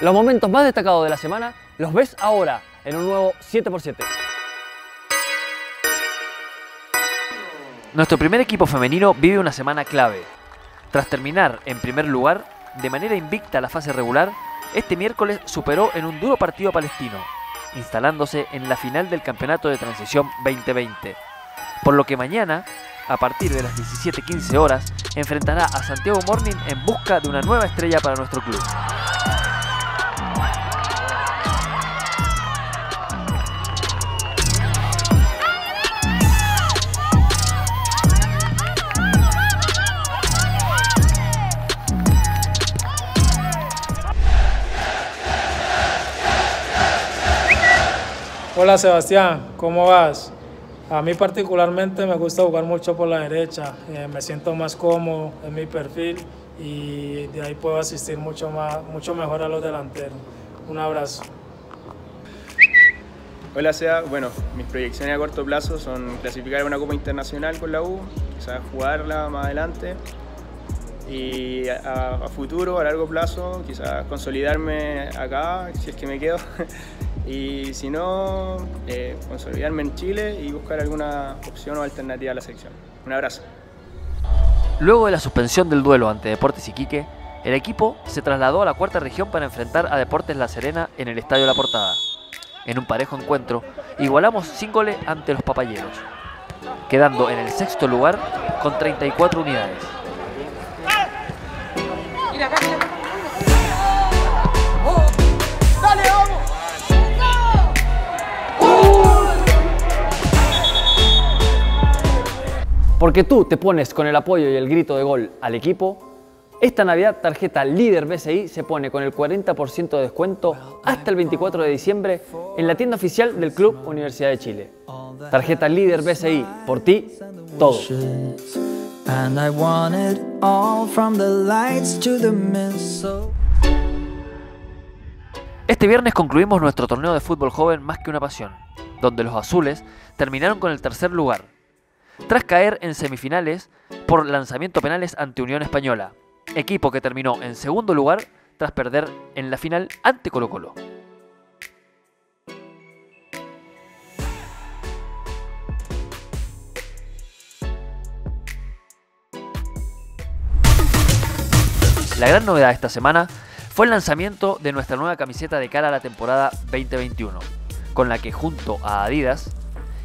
Los momentos más destacados de la semana los ves ahora en un nuevo 7x7. Nuestro primer equipo femenino vive una semana clave. Tras terminar en primer lugar, de manera invicta la fase regular, este miércoles superó en un duro partido palestino, instalándose en la final del Campeonato de Transición 2020. Por lo que mañana, a partir de las 17.15 horas, enfrentará a Santiago Morning en busca de una nueva estrella para nuestro club. Hola Sebastián, ¿cómo vas? A mí particularmente me gusta jugar mucho por la derecha, eh, me siento más cómodo en mi perfil y de ahí puedo asistir mucho, más, mucho mejor a los delanteros. Un abrazo. Hola Seba, bueno, mis proyecciones a corto plazo son clasificar una Copa Internacional con la U, quizás jugarla más adelante y a, a futuro, a largo plazo, quizás consolidarme acá, si es que me quedo, y si no, eh, consolidarme en Chile y buscar alguna opción o alternativa a la selección. Un abrazo. Luego de la suspensión del duelo ante Deportes Iquique, el equipo se trasladó a la cuarta región para enfrentar a Deportes La Serena en el Estadio La Portada. En un parejo encuentro, igualamos sin goles ante los papayeros, quedando en el sexto lugar con 34 unidades. Porque tú te pones con el apoyo y el grito de gol al equipo, esta Navidad tarjeta líder BCI se pone con el 40% de descuento hasta el 24 de diciembre en la tienda oficial del Club Universidad de Chile. Tarjeta líder BCI, por ti, todo. Este viernes concluimos nuestro torneo de fútbol joven Más que una pasión, donde los azules terminaron con el tercer lugar, tras caer en semifinales por lanzamiento penales ante Unión Española, equipo que terminó en segundo lugar tras perder en la final ante Colo Colo. La gran novedad de esta semana fue el lanzamiento de nuestra nueva camiseta de cara a la temporada 2021, con la que junto a Adidas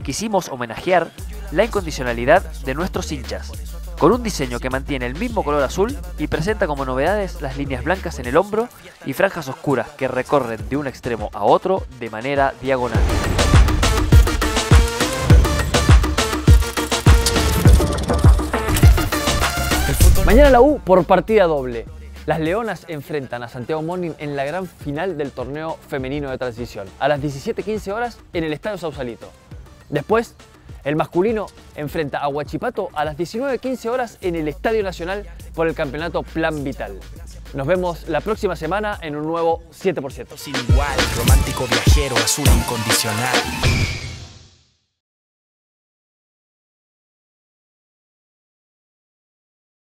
quisimos homenajear la incondicionalidad de nuestros hinchas, con un diseño que mantiene el mismo color azul y presenta como novedades las líneas blancas en el hombro y franjas oscuras que recorren de un extremo a otro de manera diagonal. Mañana la U por partida doble. Las Leonas enfrentan a Santiago Morning en la gran final del torneo femenino de transición, a las 17.15 horas en el Estadio Sausalito. Después, el masculino enfrenta a Huachipato a las 19.15 horas en el Estadio Nacional por el campeonato Plan Vital. Nos vemos la próxima semana en un nuevo 7x7. Sin igual, romántico viajero, azul incondicional.